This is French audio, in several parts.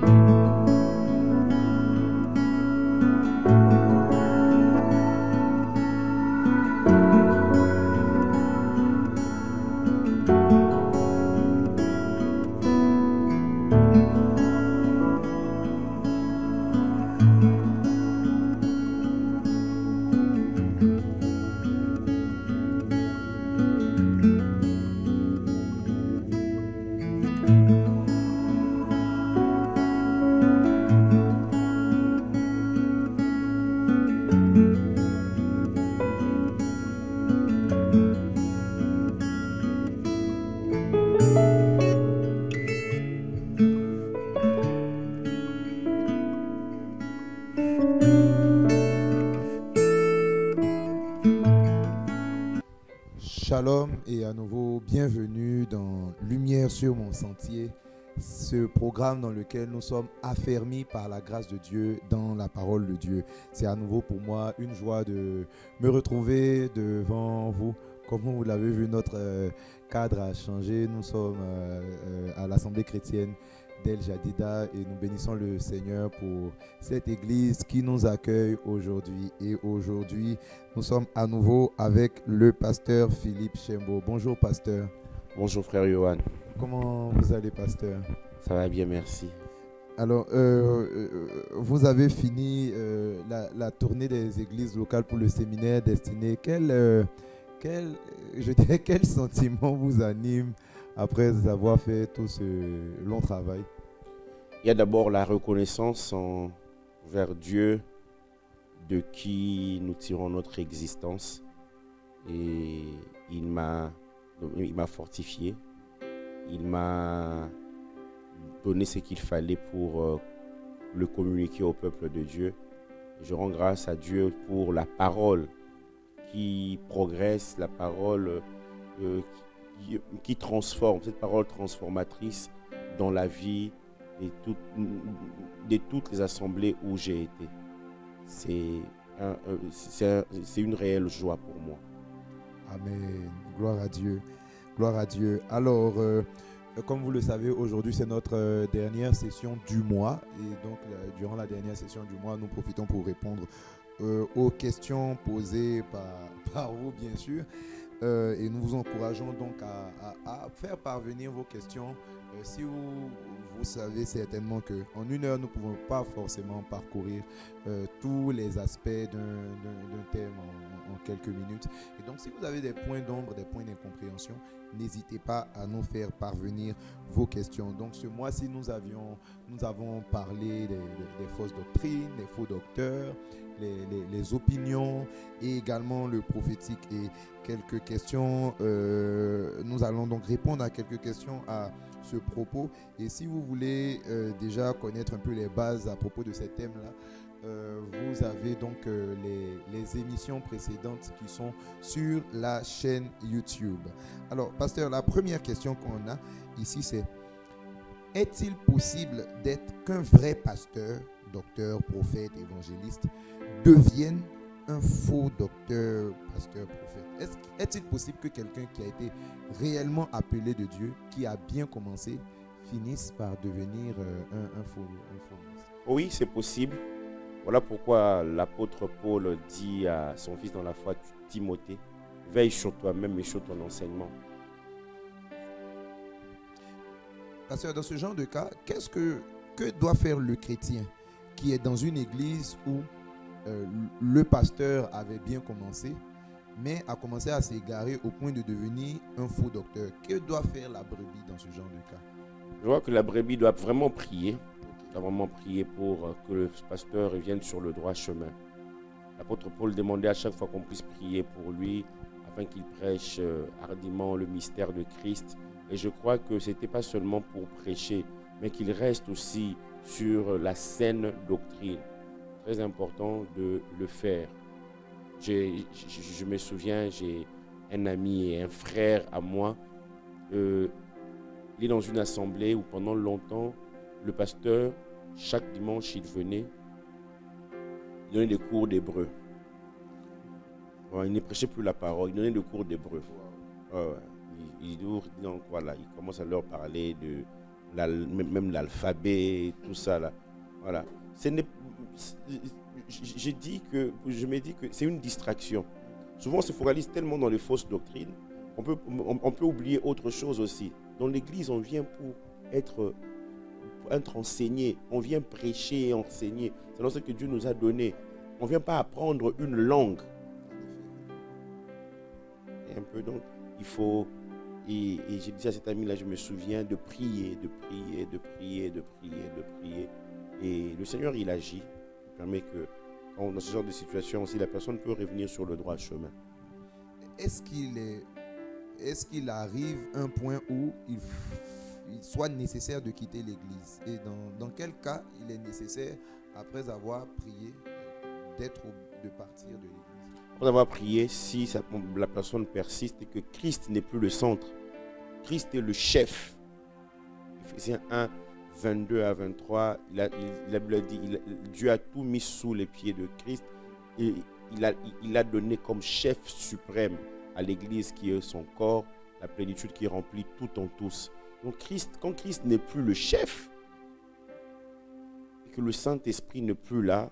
Shalom et à nouveau bienvenue dans Lumière sur mon sentier, ce programme dans lequel nous sommes affermis par la grâce de Dieu dans la parole de Dieu. C'est à nouveau pour moi une joie de me retrouver devant vous. Comme vous l'avez vu, notre euh, cadre a changé. Nous sommes euh, euh, à l'Assemblée chrétienne d'El Jadida et nous bénissons le Seigneur pour cette église qui nous accueille aujourd'hui. Et aujourd'hui, nous sommes à nouveau avec le pasteur Philippe Chembo. Bonjour pasteur. Bonjour frère Johan. Comment vous allez pasteur? Ça va bien, merci. Alors, euh, euh, vous avez fini euh, la, la tournée des églises locales pour le séminaire destiné. Quel, euh, quel, je dirais, quel sentiment vous anime après avoir fait tout ce long travail? Il y a d'abord la reconnaissance envers Dieu de qui nous tirons notre existence. Et il m'a, il m'a fortifié. Il m'a donné ce qu'il fallait pour euh, le communiquer au peuple de Dieu. Je rends grâce à Dieu pour la parole qui progresse, la parole euh, qui, transforme, cette parole transformatrice dans la vie de, tout- de toutes les assemblées où j'ai été. C'est un- un- c'est un- c'est une réelle joie pour moi. Amen. Gloire à Dieu. Gloire à Dieu. Alors, euh, comme vous le savez, aujourd'hui, c'est notre euh, dernière session du mois. Et donc, durant la dernière session du mois, nous profitons pour répondre euh, aux questions posées par, par vous, bien sûr. Euh, et nous vous encourageons donc à, à- faire parvenir vos questions. Euh, si vous, vous savez certainement que en une heure, nous ne pouvons pas forcément parcourir tous les aspects d'un thème en- quelques minutes. Et donc, si vous avez des points d'ombre, des points d'incompréhension, n'hésitez pas à nous faire parvenir vos questions. Donc, ce mois-ci, nous, nous avons parlé des fausses doctrines, des faux docteurs, les, opinions et également le prophétique et quelques questions. euh, nous allons donc répondre à quelques questions à ce propos. Et si vous voulez euh, déjà connaître un peu les bases à propos de ces thèmes-là, euh, vous avez donc les, les émissions précédentes qui sont sur la chaîne YouTube. Alors, pasteur, la première question qu'on a ici, c'est est-il possible d'être qu'un vrai pasteur, docteur, prophète, évangéliste, devienne un faux docteur, pasteur, prophète Est-ce- Est-il possible que quelqu'un qui a été réellement appelé de Dieu, qui a bien commencé, finisse par devenir euh, un, un faux, un faux Oui, c'est possible. Voilà pourquoi l'apôtre Paul dit à son fils dans la foi, Timothée, veille sur toi-même et sur ton enseignement. Pasteur, dans ce genre de cas, qu'est-ce que, que doit faire le chrétien qui est dans une église où euh, le pasteur avait bien commencé, mais a commencé à s'égarer au point de devenir un faux docteur Que doit faire la brebis dans ce genre de cas? Je vois que la brebis doit vraiment prier, doit vraiment prier pour euh, que le pasteur revienne sur le droit chemin. L'apôtre Paul demandait à chaque fois qu'on puisse prier pour lui, afin qu'il prêche euh, hardiment le mystère de Christ. Et je crois que ce n'était pas seulement pour prêcher, mais qu'il reste aussi sur la saine doctrine. Très important de le faire. Je, je me souviens, j'ai un ami et un frère à moi. euh, il est dans une assemblée où pendant longtemps, le pasteur, chaque dimanche, il venait, donnait des cours d'hébreu. Il ne prêchait plus la parole, il donnait des cours d'hébreu. Il, il commence à leur parler de même l'alphabet, tout ça là. Voilà. J'ai dit que, je me dis que c'est une distraction. Souvent, on se focalise tellement dans les fausses doctrines, on peut, on, peut oublier autre chose aussi. Dans l'Église, on vient pour être, être enseigné, on vient prêcher et enseigner. C'est ce que Dieu nous a donné. On ne vient pas apprendre une langue. Et un peu donc, il faut et, j'ai dit à cet ami-là, je me souviens de prier, de prier, de prier, de prier, de prier. Et le Seigneur, il agit. Permet que, dans ce genre de situation aussi, la personne peut revenir sur le droit chemin. Est-ce qu'il est, est-ce qu'il arrive un point où il, soit nécessaire de quitter l'Église? Et dans, dans, quel cas il est nécessaire, après avoir prié, d'être de partir de l'Église? Après avoir prié, si la personne persiste et que Christ n'est plus le centre, Christ est le chef. Ephésiens 1, 22 à 23, il a, la Bible dit, Dieu a tout mis sous les pieds de Christ et il a, il donné comme chef suprême à l'Église qui est son corps, la plénitude qui remplit tout en tous. Donc Christ, quand Christ n'est plus le chef, et que le Saint-Esprit n'est plus là,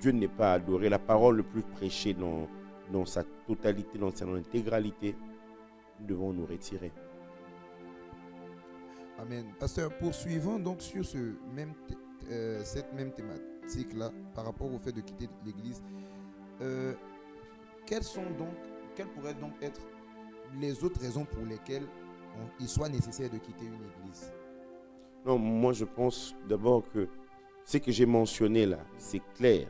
Dieu n'est pas adoré, la parole ne plus prêchée dans, dans sa totalité, dans sa intégralité, nous devons nous retirer. Amen. Pasteur, poursuivons donc sur ce même euh, cette même thématique-là par rapport au fait de quitter l'Église. Euh, quelles sont donc, quelles pourraient donc être les autres raisons pour lesquelles il soit nécessaire de quitter une Église? Non, moi je pense d'abord que ce que j'ai mentionné là, c'est clair.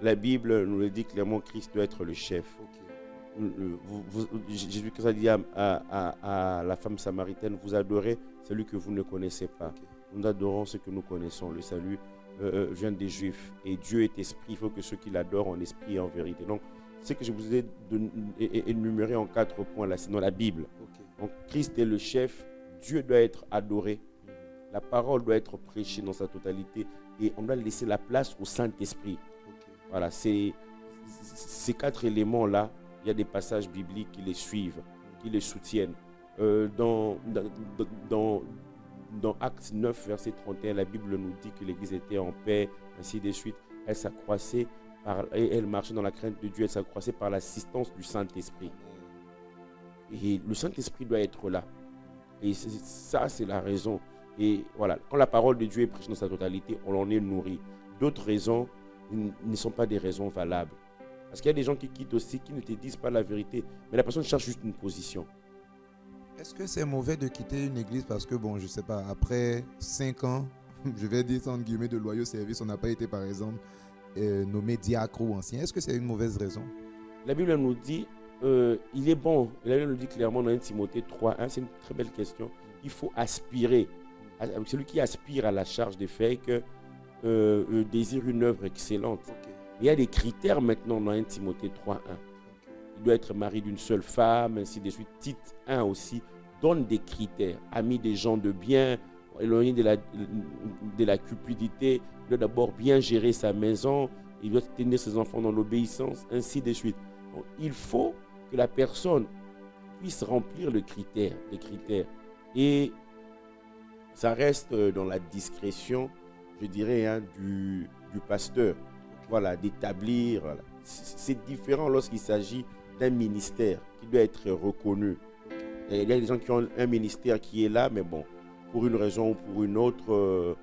la Bible nous le dit clairement, Christ doit être le chef. Jésus a dit à, la femme samaritaine, vous adorez celui que vous ne connaissez pas. Nous adorons ce que nous connaissons. Le salut euh, euh, vient des Juifs. Et Dieu est esprit. Il faut que ceux qui l'adorent en esprit et en vérité. Donc, ce que je vous ai énuméré en quatre points, là, c'est dans la Bible. Donc, Christ est le chef. Dieu doit être adoré. La parole doit être prêchée dans sa totalité. Et on doit laisser la place au Saint-Esprit. Voilà, c'est ces quatre éléments-là il y a des passages bibliques qui les suivent, qui les soutiennent. Euh, dans, dans, dans, Actes 9, verset 31, la Bible nous dit que l'Église était en paix, ainsi de suite. Elle s'accroissait par, et elle marchait dans la crainte de Dieu, elle s'accroissait par l'assistance du Saint-Esprit. Et le Saint-Esprit doit être là. Et ça, c'est la raison. Et voilà, quand la parole de Dieu est prêchée dans sa totalité, on en est nourri. D'autres raisons ne sont pas des raisons valables. Parce qu'il y a des gens qui quittent aussi, qui ne te disent pas la vérité, mais la personne cherche juste une position. Est-ce que c'est mauvais de quitter une église parce que, bon, je ne sais pas, après 5 ans, je vais dire entre guillemets, de loyaux services, on n'a pas été, par exemple, euh, nommé diacre ou ancien Est-ce que c'est une mauvaise raison? La Bible nous dit, euh, il est bon, la Bible nous dit clairement dans 1 Timothée 3, c'est une très belle question, il faut aspirer. Celui qui aspire à la charge des faits que euh, désire une œuvre excellente. Il y a des critères maintenant dans 1 Timothée 3.1. Il doit être marié d'une seule femme, ainsi de suite. Tite 1 aussi donne des critères. Ami des gens de bien, éloigné de la, cupidité. Il doit d'abord bien gérer sa maison. Il doit tenir ses enfants dans l'obéissance, ainsi de suite. il faut que la personne puisse remplir le critère, les critères. Et ça reste dans la discrétion, je dirais, hein, du pasteur voilà, d'établir. C'est différent lorsqu'il s'agit d'un ministère qui doit être reconnu. il y a des gens qui ont un ministère qui est là, mais bon, pour une raison ou pour une autre, euh,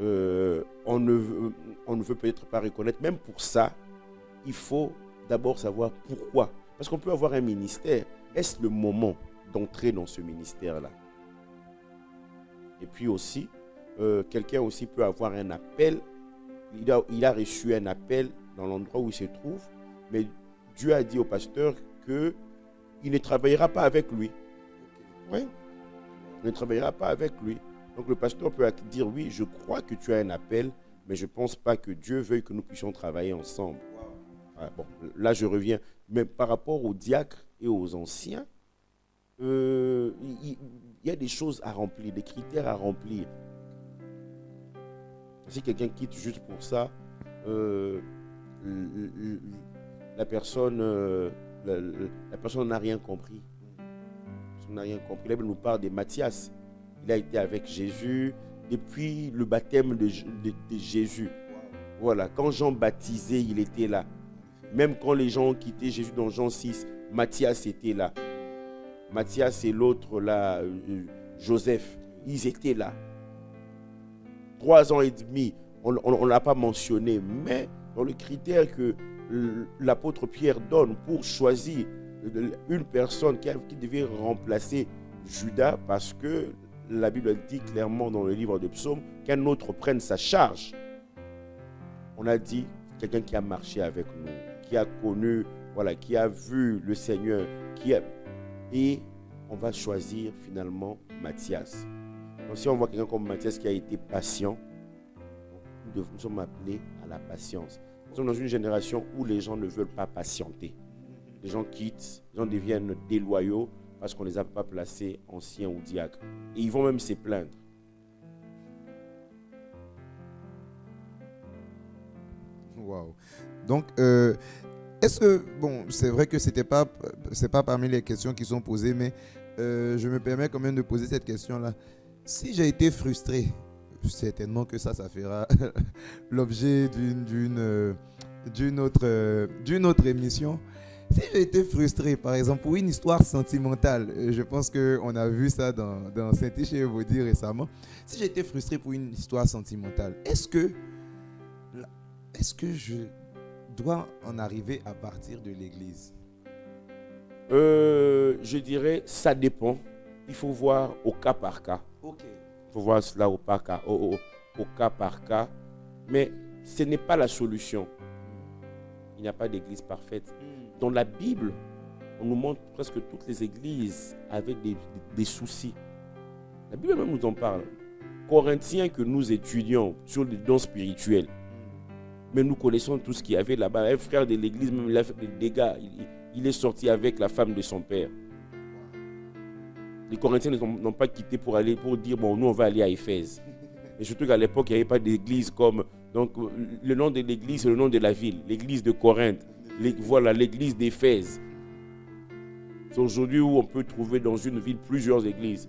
euh, on ne veut, veut peut-être pas reconnaître. Même pour ça, il faut d'abord savoir pourquoi. Parce qu'on peut avoir un ministère. Est-ce le moment d'entrer dans ce ministère-là? Et puis aussi, euh, quelqu'un aussi peut avoir un appel il a, reçu un appel dans l'endroit où il se trouve, mais Dieu a dit au pasteur que il ne travaillera pas avec lui. Oui. Il ne travaillera pas avec lui. Donc le pasteur peut dire oui, je crois que tu as un appel, mais je ne pense pas que Dieu veuille que nous puissions travailler ensemble. bon, là, je reviens. Mais par rapport aux diacres et aux anciens, euh, il, y a des choses à remplir, des critères à remplir. Si quelqu'un quitte juste pour ça, euh, la personne euh, la, personne n'a rien compris. n'a rien compris. Là, nous parle de Mathias. il a été avec Jésus depuis le baptême de, Jésus. Voilà, quand Jean baptisait, il était là. Même quand les gens ont quitté Jésus dans Jean 6, Matthias était là. Matthias et l'autre là, euh, Joseph, ils étaient là. Trois ans et demi, on ne l'a pas mentionné, mais dans le critère que l'apôtre Pierre donne pour choisir une personne qui, devait remplacer Judas, parce que la Bible dit clairement dans le livre de Psaumes qu'un autre prenne sa charge. On a dit quelqu'un qui a marché avec nous, qui a connu, voilà, qui a vu le Seigneur, qui a... et on va choisir finalement Matthias. Si on voit quelqu'un comme Matthias qui a été patient, nous, sommes appelés à la patience. Nous sommes dans une génération où les gens ne veulent pas patienter. Les gens quittent, les gens deviennent déloyaux parce qu'on ne les a pas placés anciens ou diacres. Et ils vont même se plaindre. Wow. Donc, euh, est-ce que, bon, c'est vrai que ce n'était pas, pas parmi les questions qui sont posées, mais euh, je me permets quand même de poser cette question-là. Si j'ai été frustré, certainement que ça, ça fera l'objet d'une euh, autre, d'une autre émission. Si j'ai été frustré, par exemple, pour une histoire sentimentale, je pense qu'on a vu ça dans, dans Saint-Éché dire récemment. Si j'ai été frustré pour une histoire sentimentale, est-ce que, est-ce que je doit en arriver à partir de l'Église? Euh, Je dirais, ça dépend. Il faut voir au cas par cas. Il faut voir cela au, cas, au, cas par cas. Mais ce n'est pas la solution. Il n'y a pas d'église parfaite. Hmm. Dans la Bible, on nous montre presque toutes les églises avec des, des soucis. La Bible même nous en parle. Corinthiens que nous étudions sur les dons spirituels, mais nous connaissons tout ce qu'il y avait là-bas. Un frère de l'église, même il a fait des dégâts. Il, est sorti avec la femme de son père. Les Corinthiens n'ont pas quitté pour aller pour dire bon, nous on va aller à Éphèse. Et surtout qu'à l'époque, il n'y avait pas d'église comme. Donc, le nom de l'église, c'est le nom de la ville. L'église de Corinthe. voilà, l'église d'Éphèse. C'est aujourd'hui où on peut trouver dans une ville plusieurs églises.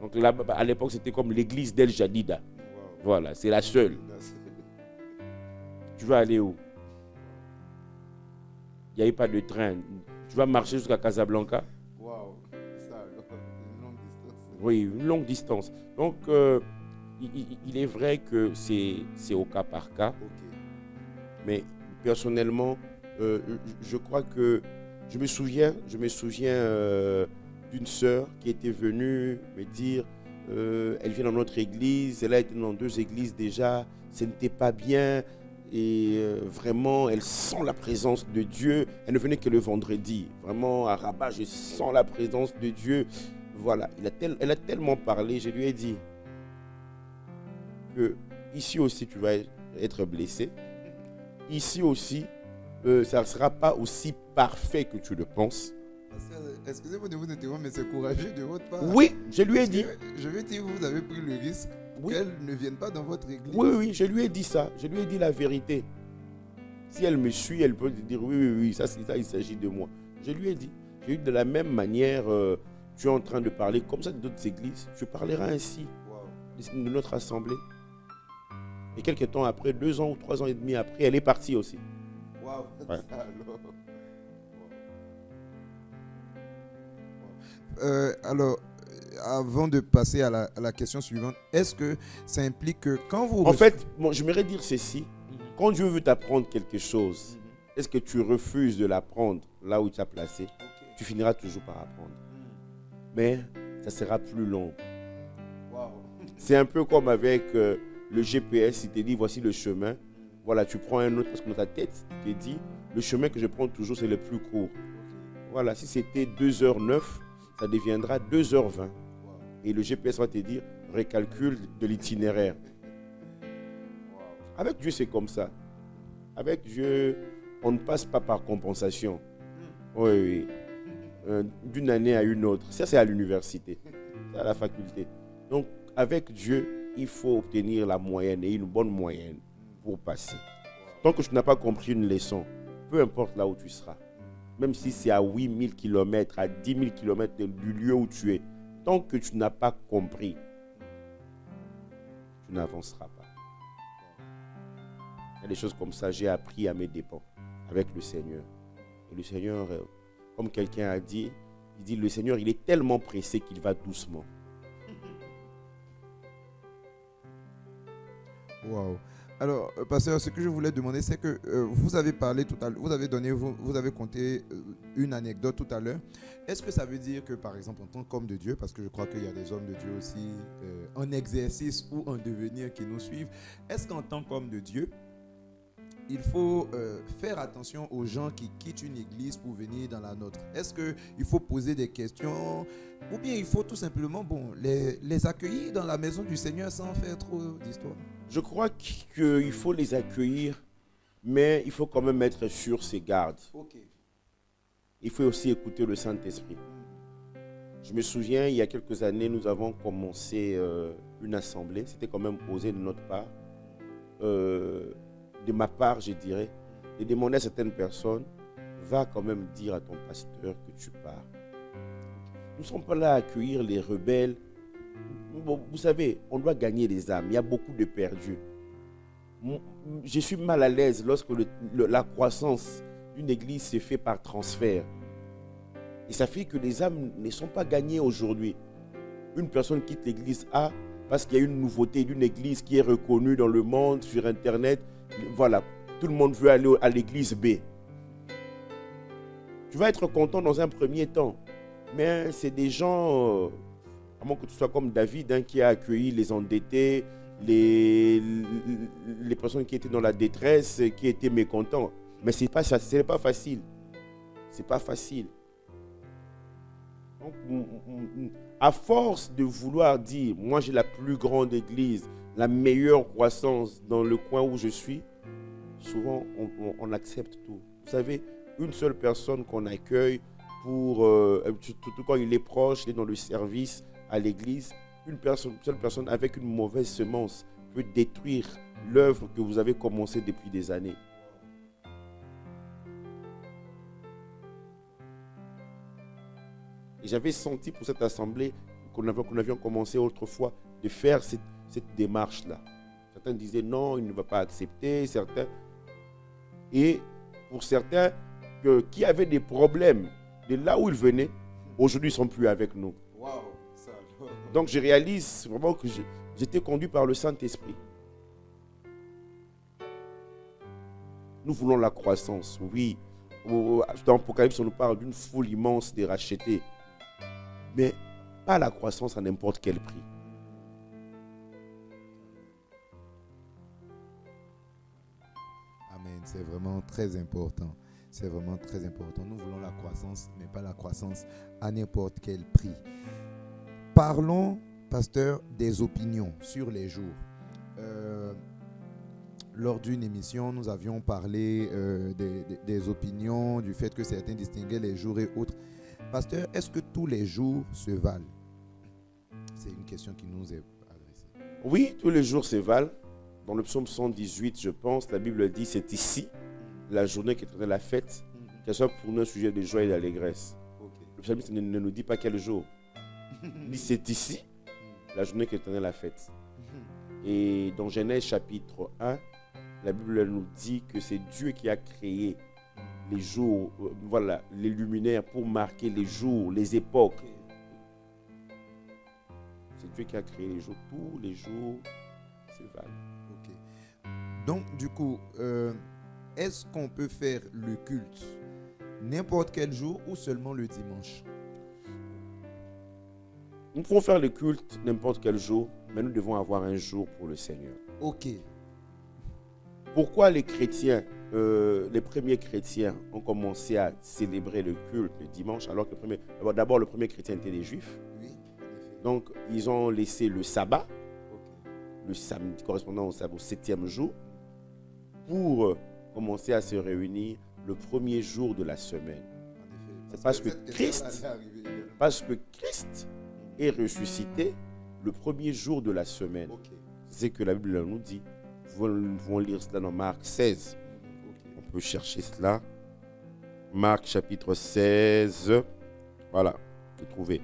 Donc là, à l'époque, c'était comme l'église d'El Jadida. Voilà, c'est la seule. Tu vas aller où? Il n'y a pas de train. Tu vas marcher jusqu'à Casablanca? Oui, une longue distance. Donc, euh, il, est vrai que c'est au cas par cas. Mais personnellement, euh, je crois que je me souviens, je me souviens euh, d'une sœur qui était venue me dire, elle vient dans notre église, elle a été dans deux églises déjà, ce n'était pas bien, et vraiment, elle sent la présence de Dieu. Elle ne venait que le vendredi. Vraiment, à Rabat, je sens la présence de Dieu. Voilà, elle a tellement parlé, je lui ai dit que ici aussi tu vas être blessé. Ici aussi, euh, ça ne sera pas aussi parfait que tu le penses. Excusez-moi de vous interrompre, mais c'est courageux de votre part. Oui, je lui ai dit. Je veux dire, vous avez pris le risque qu'elle ne vienne pas dans votre église. Oui, oui, je lui ai dit ça. Je lui ai dit la vérité. Si elle me suit, elle peut dire oui, oui, oui, ça, ça il s'agit de moi. Je lui ai dit. J'ai eu de la même manière, euh, tu es en train de parler comme ça d'autres églises, tu parleras ainsi de notre assemblée. Et quelques temps après, deux ans ou trois ans et demi après, elle est partie aussi. Wow. Euh, alors, avant de passer à la, question suivante, est-ce que ça implique que quand vous... En fait, bon, j'aimerais dire ceci. Mhm. Quand Dieu veut t'apprendre quelque chose, mhm. est-ce que tu refuses de l'apprendre là où tu as placé? Tu finiras toujours par apprendre. Mais ça sera plus long. C'est un peu comme avec euh, le GPS. Il te dit, voici le chemin. Voilà, tu prends un autre parce que dans ta tête, il te dit, le chemin que je prends toujours, c'est le plus court. Voilà, si c'était 2h09, ça deviendra 2h20 et le GPS va te dire récalcule de l'itinéraire. Avec Dieu, c'est comme ça. Avec Dieu, on ne passe pas par compensation. Oui, oui. Euh, d'une année à une autre. Ça, c'est à l'université. C'est à la faculté. Donc, avec Dieu, il faut obtenir la moyenne et une bonne moyenne pour passer. Tant que tu n'as pas compris une leçon, peu importe là où tu seras, même si c'est à 8000 km, à 10 000 km du lieu où tu es, tant que tu n'as pas compris, tu n'avanceras pas. Il y des choses comme ça, j'ai appris à mes dépens avec le Seigneur. Et le Seigneur, euh, comme quelqu'un a dit, il dit, le Seigneur, il est tellement pressé qu'il va doucement. Wow. Alors, euh, pasteur, ce que je voulais demander, c'est que euh, vous avez parlé tout à l'heure, vous avez donné, vous, avez conté euh, une anecdote tout à l'heure. Est-ce que ça veut dire que, par exemple, en tant qu'homme de Dieu, parce que je crois qu'il y a des hommes de Dieu aussi en exercice ou en devenir qui nous suivent, est-ce qu'en tant qu'homme de Dieu, il faut euh, faire attention aux gens qui quittent une église pour venir dans la nôtre Est-ce qu'il faut poser des questions? Ou bien il faut tout simplement bon, les, les accueillir dans la maison du Seigneur sans faire trop d'histoire? Je crois qu'il faut les accueillir, mais il faut quand même être sur ses gardes. Il faut aussi écouter le Saint-Esprit. Je me souviens, il y a quelques années, nous avons commencé euh, une assemblée. C'était quand même osé de notre part. Euh, de ma part, je dirais, de demander à certaines personnes, va quand même dire à ton pasteur que tu pars. Nous ne sommes pas là à accueillir les rebelles. Vous savez, on doit gagner les âmes. Il y a beaucoup de perdus. Je suis mal à l'aise lorsque la croissance d'une église se fait par transfert. Et ça fait que les âmes ne sont pas gagnées aujourd'hui. Une personne quitte l'église A parce qu'il y a une nouveauté d'une église qui est reconnue dans le monde, sur Internet. Voilà, tout le monde veut aller à l'église B. Tu vas être content dans un premier temps. Mais c'est des gens, euh, à moins que tu sois comme David, hein, qui a accueilli les endettés, les, personnes qui étaient dans la détresse, qui étaient mécontents. Mais ce n'est pas, pas facile. C'est pas facile. Donc, à force de vouloir dire, moi j'ai la plus grande église, la meilleure croissance dans le coin où je suis, souvent on, accepte tout. Vous savez, une seule personne qu'on accueille pour, euh, surtout quand il est proche, il est dans le service à l'église, une seule personne avec une mauvaise semence peut détruire l'œuvre que vous avez commencée depuis des années. J'avais senti pour cette assemblée qu'on avait, avions commencé autrefois de faire cette, cette démarche-là. Certains disaient non, il ne va pas accepter. Certains. Et pour certains que- qui avaient des problèmes de là où ils venaient, aujourd'hui ils ne sont plus avec nous. Ça. Donc je réalise vraiment que j'étais conduit par le Saint-Esprit. Nous voulons la croissance, oui. Dans l'Apocalypse, on nous parle d'une foule immense des rachetés. Mais pas la croissance à n'importe quel prix. C'est vraiment très important. C'est vraiment très important. Nous voulons la croissance, mais pas la croissance à n'importe quel prix. Parlons, pasteur, des opinions sur les jours. Euh, lors d'une émission, nous avions parlé euh, des, des- opinions, du fait que certains distinguaient les jours et autres. Pasteur, est-ce que tous les jours se valent? C'est une question qui nous est adressée. Oui, tous les jours c'est Val. Dans le psaume 118, je pense, la Bible dit c'est ici la journée qui est la fête, qu'elle soit pour nous un sujet de joie et d'allégresse. Le psalmiste ne, ne nous dit pas quel jour. Il dit c'est ici la journée qui est la fête. Et dans Genèse chapitre 1, la Bible nous dit que c'est Dieu qui a créé les jours, euh, voilà, les luminaires pour marquer les jours, les époques. C'est Dieu qui a créé les jours, tous les jours, c'est valable. Donc, du coup, euh, est-ce qu'on peut faire le culte n'importe quel jour ou seulement le dimanche? Nous pouvons faire le culte n'importe quel jour, mais nous devons avoir un jour pour le Seigneur. Ok. Pourquoi les chrétiens, euh, les premiers chrétiens ont commencé à célébrer le culte le dimanche alors que d'abord- le premier chrétien était des juifs? Oui. Donc ils ont laissé le sabbat, le samedi correspondant au, sabbat, au septième jour, pour euh, commencer à se réunir le premier jour de la semaine. C'est parce que Christ-. Parce que Christ est ressuscité le premier jour de la semaine. C'est ce que la Bible nous dit. Nous pouvons- lire cela dans Marc 16. Ok. On peut chercher cela. Marc chapitre 16. Voilà, j'ai trouvé.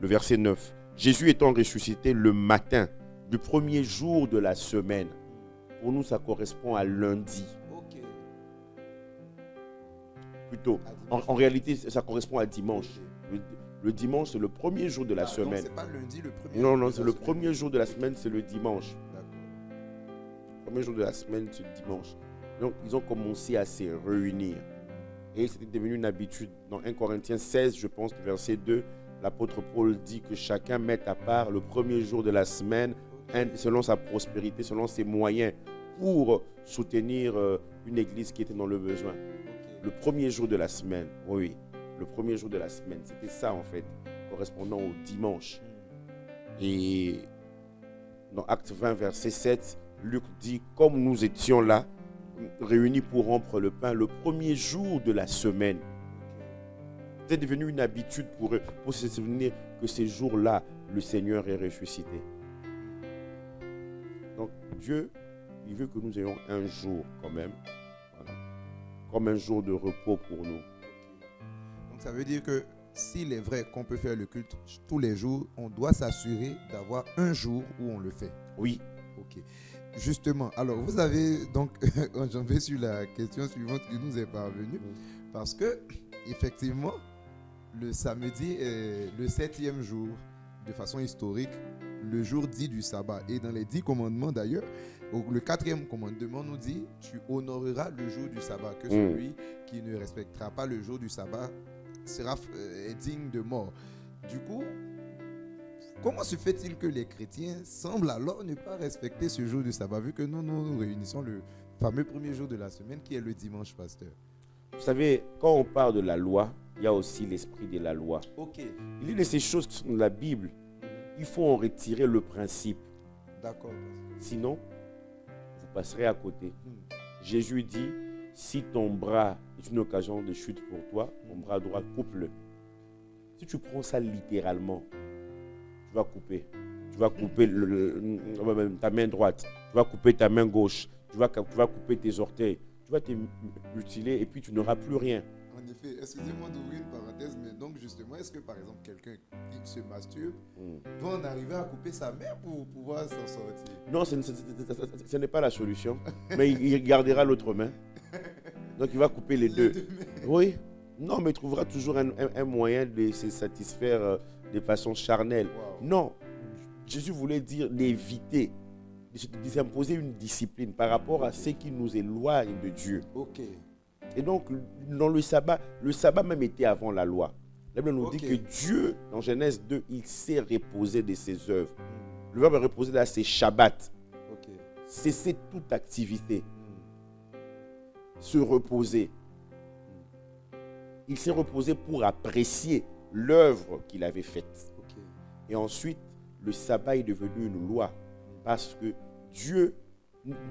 Le verset 9. Jésus étant ressuscité le matin du premier jour de la semaine. Pour nous, ça correspond à lundi. Plutôt. En, réalité, ça correspond à dimanche. Le, le dimanche, c'est le premier jour de la Ah, semaine. C'est pas lundi le premier. Non, non, c'est le semaine. premier jour de la semaine, c'est le dimanche. Le premier jour de la semaine, c'est le dimanche. Donc, ils ont commencé à se réunir. Et c'était devenu une habitude. Dans 1 Corinthiens 16, je pense, verset 2, l'apôtre Paul dit que chacun mette à part le premier jour de la semaine, selon sa prospérité, selon ses moyens, pour soutenir euh, une église qui était dans le besoin. Le premier jour de la semaine, oui, le premier jour de la semaine, c'était ça en fait, correspondant au dimanche. Et dans Acte 20, verset 7, Luc dit, comme nous étions là, réunis pour rompre le pain, le premier jour de la semaine, c'est devenu une habitude pour eux, pour se souvenir que ces jours-là, le Seigneur est ressuscité. Donc Dieu, il veut que nous ayons un jour quand même, voilà, comme un jour de repos pour nous. Donc ça veut dire que s'il est vrai qu'on peut faire le culte tous les jours, on doit s'assurer d'avoir un jour où on le fait. Oui, Ok. Justement, alors vous avez donc, j'en vais sur la question suivante qui nous est parvenue, parce que effectivement, le samedi est le septième jour, de façon historique, le jour dit du sabbat. Et dans les dix commandements d'ailleurs, le quatrième commandement nous dit, tu honoreras le jour du sabbat, que Mm. celui qui ne respectera pas le jour du sabbat sera euh, est digne de mort. Du coup, comment se fait-il que les chrétiens semblent alors ne pas respecter ce jour du sabbat, vu que nous nous réunissons le fameux premier jour de la semaine qui est le dimanche, pasteur? Vous savez, quand on parle de la loi, il y a aussi l'esprit de la loi. Ok, Il y a de ces choses qui sont dans la Bible. Il faut en retirer le principe. d'accord. Sinon, vous passerez à côté. Hmm. Jésus dit, si ton bras est une occasion de chute pour toi, ton bras droit, coupe-le. Si tu prends ça littéralement, tu vas couper. Tu vas couper le- le- le- ta main droite, tu vas couper ta main gauche, tu vas, tu vas couper tes orteils, tu vas te mutiler et puis tu n'auras plus rien. En effet, excusez-moi d'ouvrir une parenthèse, mais donc justement, est-ce que par exemple quelqu'un qui se masturbe Hmm. doit en arriver à couper sa main pour pouvoir s'en sortir? Non, ce, ce- ce- ce- ce n'est pas la solution, mais il, il gardera l'autre main. Donc il va couper les deux. Oui. Non, mais il trouvera toujours un, un- un moyen de se satisfaire euh, de façon charnelle. Wow. Non. Jésus voulait dire d'éviter, de se- de s'imposer une discipline par rapport à ce qui nous éloigne de Dieu. Et donc, dans le sabbat, le sabbat même était avant la loi. La Bible nous dit que Dieu, dans Genèse 2, il s'est reposé de ses œuvres. Le verbe reposer là, c'est Shabbat. Ok. Cesser toute activité. Se reposer. Il s'est reposé pour apprécier l'œuvre qu'il avait faite. Et ensuite, le sabbat est devenu une loi. Parce que Dieu,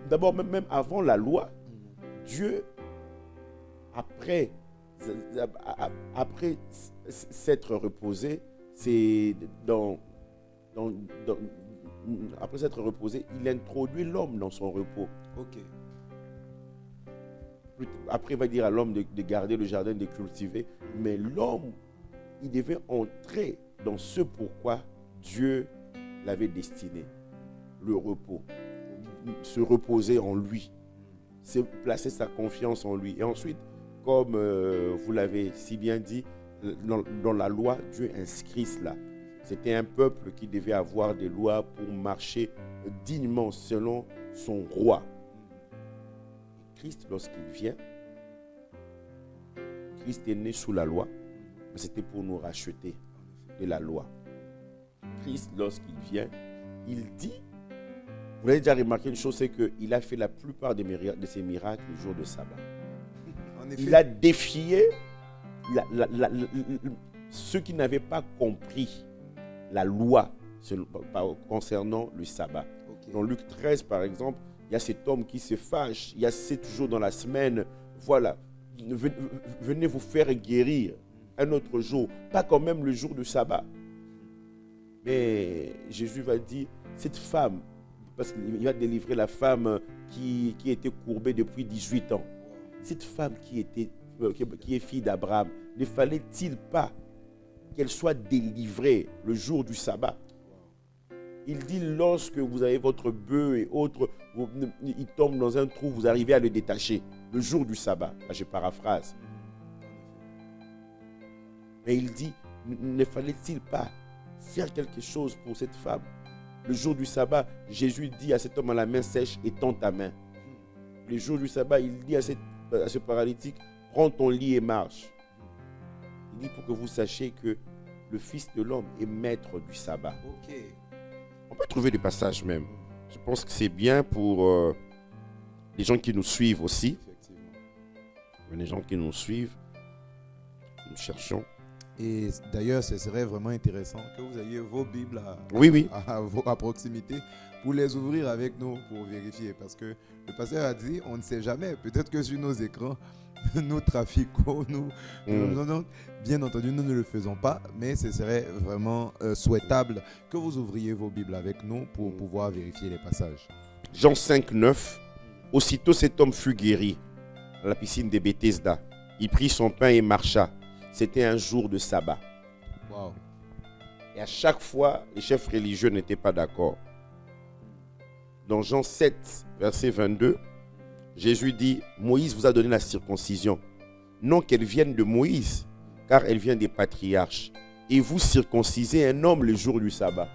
d'abord même, même avant la loi, Hmm. Dieu, après, après s'être reposé, c'est dans, dans- dans- après s'être reposé, il introduit l'homme dans son repos. Ok. Après, il va dire à l'homme de, de garder le jardin, de cultiver. Mais l'homme, il devait entrer dans ce pourquoi Dieu l'avait destiné. Le repos. Se reposer en lui. Se placer sa confiance en lui. Et ensuite, comme euh, vous l'avez si bien dit, dans, dans la loi, Dieu inscrit cela. C'était un peuple qui devait avoir des lois pour marcher dignement selon son roi. Christ, lorsqu'il vient, Christ est né sous la loi, mais c'était pour nous racheter de la loi. Christ, lorsqu'il vient, il dit, vous avez déjà remarqué une chose, c'est qu'il a fait la plupart de ses miracles le jour de sabbat. Il a défié la- la- la- la- la- ceux qui n'avaient pas compris la loi concernant le sabbat. Dans Luc 13, par exemple, il y a cet homme qui se fâche. Il y a sept jours dans la semaine. Voilà. Venez venez vous faire guérir un autre jour. Pas quand même le jour du sabbat. Mais Jésus va dire, cette femme, parce qu'il va délivrer la femme qui, qui était courbée depuis 18 ans. Cette femme qui, était, euh, qui, est fille d'Abraham, ne fallait-il pas qu'elle soit délivrée le jour du sabbat? Il dit lorsque vous avez votre bœuf et autres, il tombe dans un trou, vous arrivez à le détacher. Le jour du sabbat. Là, je paraphrase. Mais il dit, ne ne fallait-il pas faire quelque chose pour cette femme? Le jour du sabbat, Jésus dit à cet homme à la main sèche, étends ta main. Le jour du sabbat, il dit à, cette- à ce paralytique, prends ton lit et marche. Il dit pour que vous sachiez que le Fils de l'homme est maître du sabbat. On peut trouver des passages même. Je pense que c'est bien pour euh, les gens qui nous suivent aussi. Effectivement. Les gens qui nous suivent. Nous cherchons. Et d'ailleurs, ce serait vraiment intéressant que vous ayez vos Bibles à, Oui, oui. à, vos- à proximité pour les ouvrir avec nous pour vérifier. Parce que le pasteur a dit, on ne sait jamais. Peut-être que sur nos écrans, nous trafiquons, nous. Mm. Non, bien entendu, nous ne le faisons pas, mais ce serait vraiment euh, souhaitable que vous ouvriez vos Bibles avec nous pour Mm. pouvoir vérifier les passages. Jean 5, 9. Aussitôt cet homme fut guéri à la piscine de Bethesda. Il prit son pain et marcha. C'était un jour de sabbat. Et à chaque fois, les chefs religieux n'étaient pas d'accord. Dans Jean 7, verset 22, Jésus dit, Moïse vous a donné la circoncision. Non qu'elle vienne de Moïse, car elle vient des patriarches. Et vous circoncisez un homme le jour du sabbat.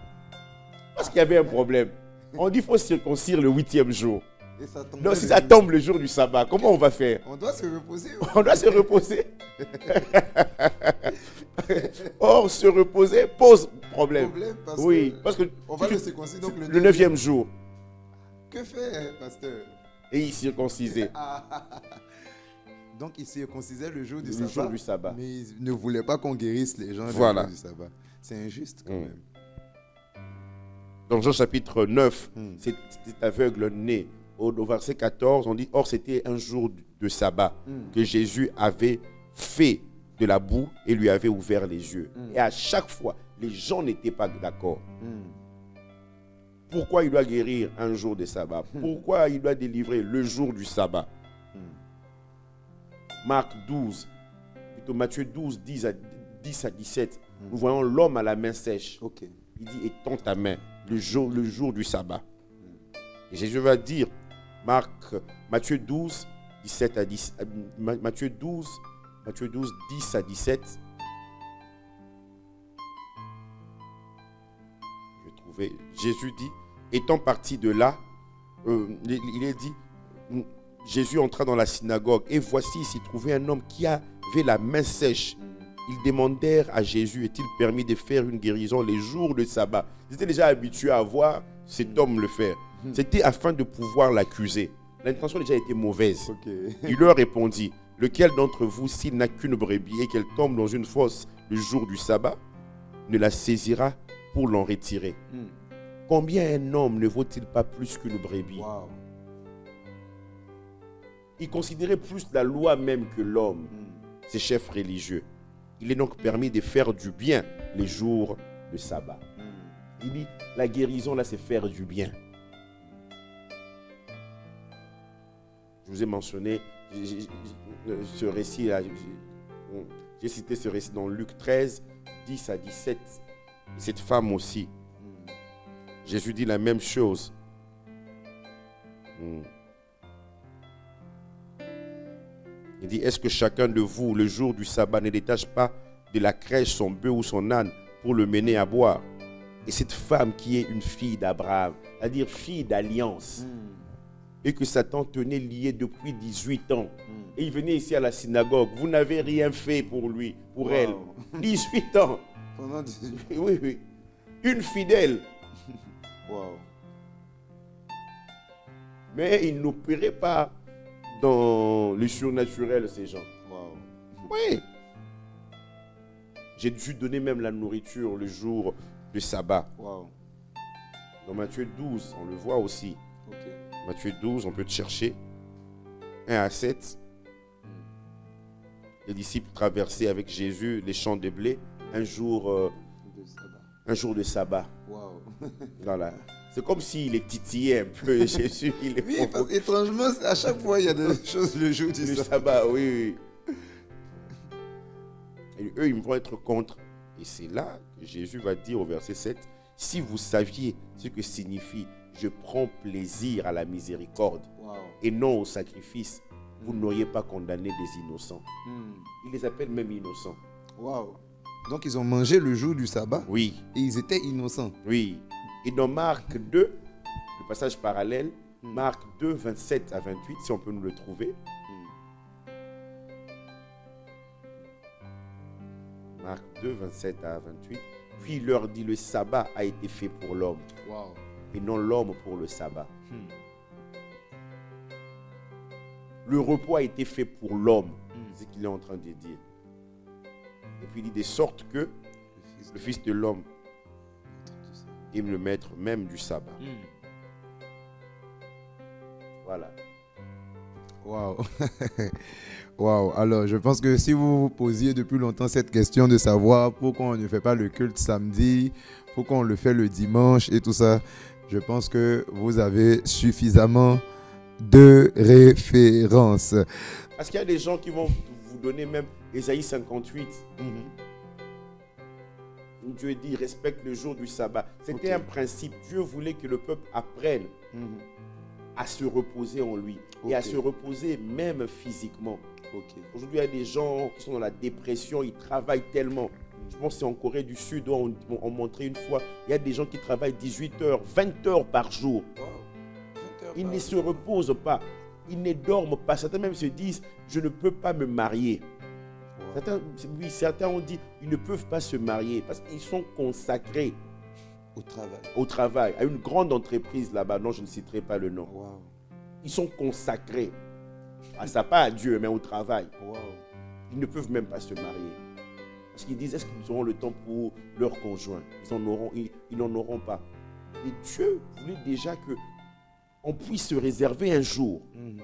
Parce qu'il y avait un problème. On dit qu'il faut circoncire le huitième jour. Et ça tombe Non, si ça tombe le jour du sabbat, comment on va faire? On doit se reposer. On doit se reposer. Or, se reposer pose problème. Problème parce Oui, que parce que on va tu- le donc le, le neuvième jour, Que fait, pasteur? Et il circoncisait. Donc il circoncisait le jour du le sabbat. jour du sabbat. Mais il ne voulait pas qu'on guérisse les gens Voilà. le jour du sabbat. C'est injuste quand Mm. même. Dans Jean chapitre 9, Mm. cet cet aveugle né, au, au verset 14, on dit Or, c'était un jour de sabbat Mm. que Jésus avait fait de la boue et lui avait ouvert les yeux. Mm. Et à chaque fois, les gens n'étaient pas d'accord. Pourquoi il doit guérir un jour de sabbat Pourquoi il doit délivrer le jour du sabbat? Mm. Marc 12, plutôt Matthieu 12, 10 à, 10 à 17, nous voyons l'homme à la main sèche. Il dit étends ta main le jour, le jour du sabbat. Et Jésus va dire, Marc, Matthieu 12, 17 à 10, euh, Ma- Matthieu 12, Matthieu 12, 10 à 17. Trouver. Jésus dit, étant parti de là, euh, il est dit, Jésus entra dans la synagogue et voici, il s'y trouvait un homme qui avait la main sèche. Ils demandèrent à Jésus, est-il permis de faire une guérison les jours de sabbat? Ils étaient déjà habitués à voir cet homme le faire. C'était afin de pouvoir l'accuser. L'intention déjà était mauvaise. Il leur répondit, lequel d'entre vous, s'il n'a qu'une brebis et qu'elle tombe dans une fosse le jour du sabbat, ne la saisira pour l'en retirer Mm. Combien un homme ne vaut-il pas plus qu'une brebis? Il considérait plus la loi même que l'homme, Mm. ses chefs religieux. Il est donc permis de faire du bien les jours de sabbat. Mm. Il dit, la guérison là, c'est faire du bien. Je vous ai mentionné j'ai- ce récit là. j'ai- j'ai- J'ai cité ce récit dans Luc 13, 10 à 17. Et cette femme aussi. Jésus dit la même chose. Hmm. Il dit, est-ce que chacun de vous, le jour du sabbat, ne détache pas de la crèche son bœuf ou son âne pour le mener à boire? Et cette femme qui est une fille d'Abraham, c'est-à-dire fille d'alliance, Mm. et que Satan tenait lié depuis 18 ans, Mm. et il venait ici à la synagogue, vous n'avez rien fait pour lui, pour Wow. elle. 18 ans. Pendant 18 Oui, oui. Une fidèle. Mais ils n'opéraient pas dans le surnaturel, ces gens. Oui. J'ai dû donner même la nourriture le jour de sabbat. Dans Matthieu 12, on le voit aussi. Matthieu 12, on peut te chercher. 1 à 7. Les disciples traversaient avec Jésus les champs de blé un jour, euh, De sabbat. un jour de sabbat. Voilà. C'est comme s'il est titillé un peu, Jésus. Il est Oui, parce étrangement, à chaque fois, il y a des choses le jour du Le sabbat. sabbat, oui, oui. Et eux, ils vont être contre. Et c'est là que Jésus va dire au verset 7, Si vous saviez ce que signifie je prends plaisir à la miséricorde et non au sacrifice, vous n'auriez pas condamné des innocents. Hmm. Il les appelle même innocents. Waouh. Donc ils ont mangé le jour du sabbat Oui, et ils étaient innocents. oui. Et dans Marc 2, le passage parallèle, Hmm. Marc 2, 27 à 28, si on peut nous le trouver. Marc 2, 27 à 28. Puis il leur dit, le sabbat a été fait pour l'homme Waouh. et non l'homme pour le sabbat. Hmm. Le repos a été fait pour l'homme, Hmm. c'est ce qu'il est en train de dire. Et puis il dit de sorte que le Fils de l'homme est le maître même du sabbat. Hmm. Voilà. Waouh. Waouh. Alors, je pense que si vous vous posiez depuis longtemps cette question de savoir pourquoi on ne fait pas le culte samedi, pourquoi on le fait le dimanche et tout ça, je pense que vous avez suffisamment de références. Parce qu'il y a des gens qui vont vous donner même Ésaïe 58. où Dieu dit respecte le jour du sabbat. C'était un principe. Dieu voulait que le peuple apprenne à se reposer en lui et à se reposer même physiquement. Aujourd'hui, il y a des gens qui sont dans la dépression, ils travaillent tellement. Je pense que c'est en Corée du Sud, on, on, on montrait une fois, il y a des gens qui travaillent 18 heures, 20 heures par jour. Ils ne se reposent pas, ils ne dorment pas. Certains même se disent, je ne peux pas me marier. Certains, oui, certains ont dit, ils ne peuvent pas se marier parce qu'ils sont consacrés Au travail. au travail, à une grande entreprise là-bas. Non, je ne citerai pas le nom. Ils sont consacrés. À ça, pas à Dieu, mais au travail. Ils ne peuvent même pas se marier. Parce qu'ils disent, est-ce qu'ils auront le temps pour leur conjoint? Ils n'en auront, ils, ils n'en auront pas. Et Dieu voulait déjà que on puisse se réserver un jour. Mhm.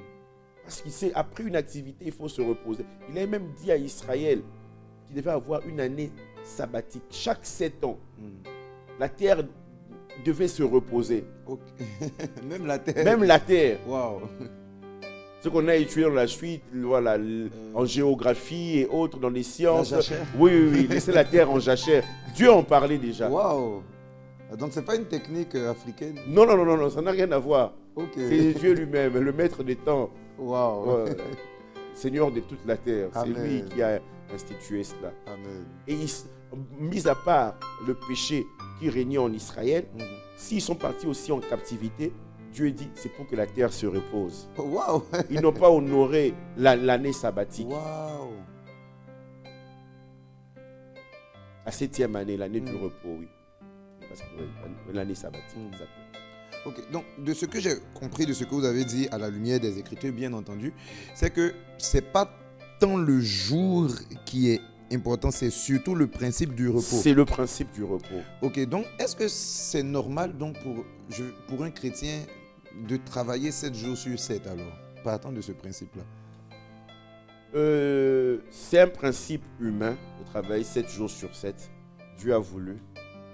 Parce qu'il sait, après une activité, il faut se reposer. Il a même dit à Israël qu'il devait avoir une année sabbatique. Chaque sept ans, Mhm. la terre devait se reposer. Même la terre. Même la terre. Waouh. Ce qu'on a étudié dans la suite, voilà, l- en géographie et autres, dans les La sciences. jachère. Oui, oui, oui. Laissez la terre en jachère. Dieu en parlait déjà. Waouh. Donc c'est pas une technique euh, africaine? Non, non, non, non, non, ça n'a rien à voir. C'est Dieu lui-même, le maître des temps, Waouh. Ouais. Seigneur de toute la terre. C'est lui qui a institué cela. Amen. Et mis à part le péché qui régnait en Israël, Mhm. s'ils sont partis aussi en captivité, Dieu dit c'est pour que la terre se repose. Ils n'ont pas honoré la- l'année sabbatique. Waouh. La septième année, l'année du Mm. repos, oui. Parce que l'année sabbatique, Mm. exactement. Ok, donc de ce que j'ai compris de ce que vous avez dit à la lumière des Écritures, bien entendu, c'est que c'est pas tant le jour qui est important, c'est surtout le principe du repos. C'est le principe du repos. Ok, donc est-ce que c'est normal donc pour, je, pour un chrétien de travailler 7 jours sur 7 alors Partant de ce principe-là? Euh, c'est un principe humain de travailler 7 jours sur 7. Dieu a voulu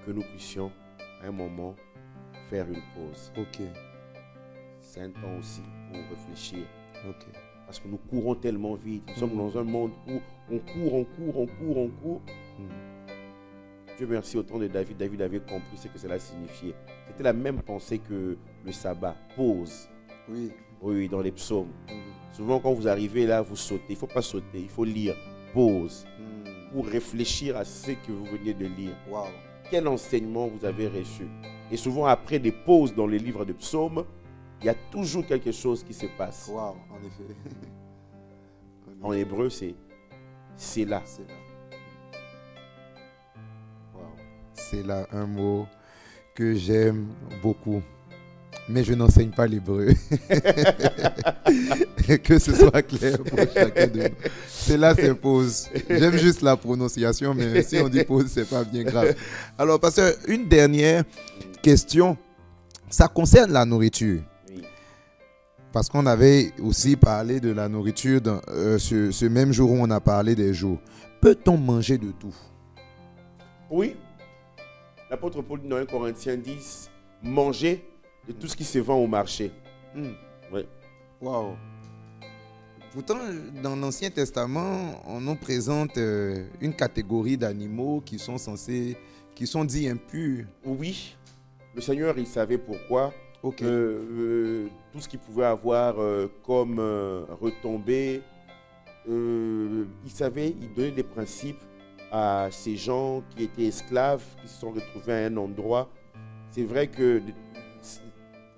que nous puissions, à un moment, faire une pause. Ok, C'est un temps aussi pour réfléchir. ok. Parce que nous courons tellement vite. Nous sommes Mm. dans un monde où on court, on court, on court, on court. Mm. Dieu merci au temps de David. David avait compris ce que cela signifiait. C'était la même pensée que le sabbat. Pause. Oui. Oui, dans les psaumes. Mm. Souvent, quand vous arrivez là, vous sautez. Il ne faut pas sauter, il faut lire. Pause. Mm. Pour réfléchir à ce que vous venez de lire. Quel enseignement vous avez reçu? Et souvent, après des pauses dans les livres de psaumes, il y a toujours quelque chose qui se passe. En effet. En hébreu, c'est c'est là. C'est là. C'est là un mot que j'aime beaucoup. Mais je n'enseigne pas l'hébreu. que ce soit clair pour chacun de nous. C'est là, c'est pause. J'aime juste la prononciation, mais si on dit pause, c'est pas bien grave. Alors, pasteur, une dernière question. Ça concerne la nourriture. Oui. Parce qu'on avait aussi parlé de la nourriture dans, euh, ce, ce même jour où on a parlé des jours. Peut-on manger de tout? Oui. L'apôtre Paul dans 1 Corinthiens 10, mangez de tout ce qui se vend au marché. Oui. Waouh. Pourtant, dans l'Ancien Testament, on nous présente euh, une catégorie d'animaux qui sont censés qui sont dits impurs. Oui, le Seigneur, il savait pourquoi. Ok. Euh, euh, tout ce qu'il pouvait avoir euh, comme euh, retombée, il savait, il donnait des principes à ces gens qui étaient esclaves, qui se sont retrouvés à un endroit. C'est vrai que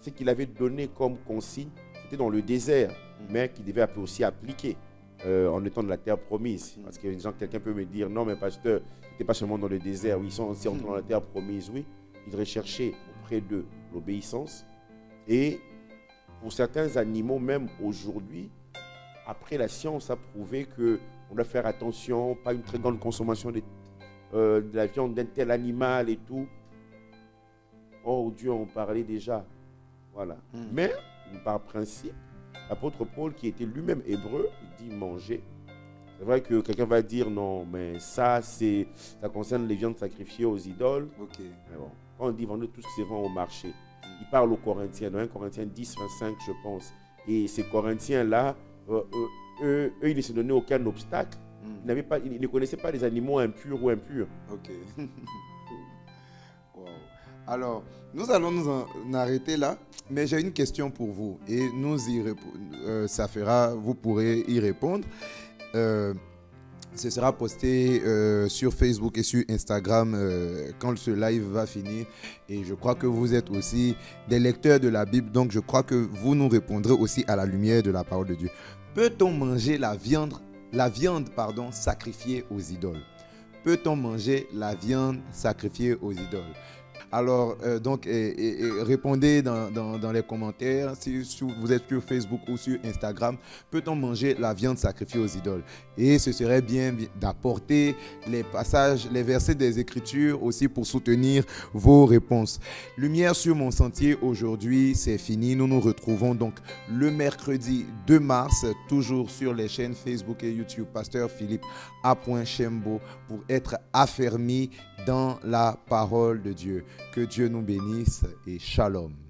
ce qu'il avait donné comme consigne, c'était dans le désert, mais qu'il devait aussi appliquer euh, en étant de la terre promise. Parce que quelqu'un peut me dire, non mais pasteur, c'était pas seulement dans le désert, oui, ils sont aussi entrés dans la terre promise, oui. Il devrait chercher auprès de l'obéissance. Et pour certains animaux, même aujourd'hui, après la science a prouvé que on doit faire attention, pas une très grande consommation de, euh, de la viande d'un tel animal et tout. Oh Dieu, on parlait déjà. Voilà. Mm. Mais, par principe, l'apôtre Paul, qui était lui-même hébreu, il dit manger. C'est vrai que quelqu'un va dire non, mais ça, c'est, ça concerne les viandes sacrifiées aux idoles. Ok. Mais bon, quand on dit vendre tout ce qui se vend au marché, il parle aux Corinthiens, dans 1 Corinthiens 10, 25, je pense. Et ces Corinthiens-là, euh, euh, eux, eux, ils ne se donnaient aucun obstacle. Ils, n'avaient pas, ils ne connaissaient pas les animaux impurs ou impurs. Ok. Alors, nous allons nous en arrêter là, mais j'ai une question pour vous et nous y euh, ça fera, vous pourrez y répondre. Euh, ce sera posté euh, sur Facebook et sur Instagram euh, quand ce live va finir. Et je crois que vous êtes aussi des lecteurs de la Bible, donc je crois que vous nous répondrez aussi à la lumière de la parole de Dieu. Peut-on manger la viande, la viande pardon, sacrifiée aux idoles? Peut-on manger la viande sacrifiée aux idoles? Alors, euh, donc, répondez dans, les commentaires si, vous êtes sur Facebook ou sur Instagram. Peut-on manger la viande sacrifiée aux idoles? Et ce serait bien bi- d'apporter les passages, les versets des Écritures aussi pour soutenir vos réponses. Lumière sur mon sentier aujourd'hui, c'est fini. Nous nous retrouvons donc le mercredi 2 mars, toujours sur les chaînes Facebook et YouTube. Pasteur Philippe A. Chembo pour être affermi dans la parole de Dieu. Que Dieu nous bénisse et shalom.